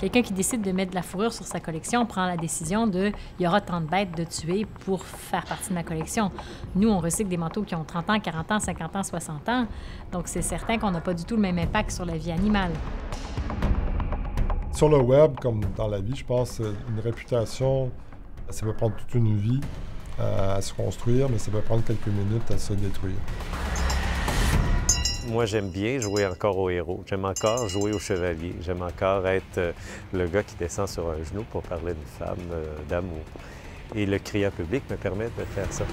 Quelqu'un qui décide de mettre de la fourrure sur sa collection prend la décision de il y aura tant de bêtes de tuer pour faire partie de ma collection. Nous, on recycle des manteaux qui ont 30 ans, 40 ans, 50 ans, 60 ans. Donc, c'est certain qu'on n'a pas du tout le même impact sur la vie animale. Sur le web, comme dans la vie, je pense, une réputation, ça peut prendre toute une vie euh, à se construire, mais ça peut prendre quelques minutes à se détruire. Moi, j'aime bien jouer encore au héros. J'aime encore jouer au chevalier. J'aime encore être euh, le gars qui descend sur un genou pour parler d'une femme, euh, d'amour. Et le crier public me permet de faire ça.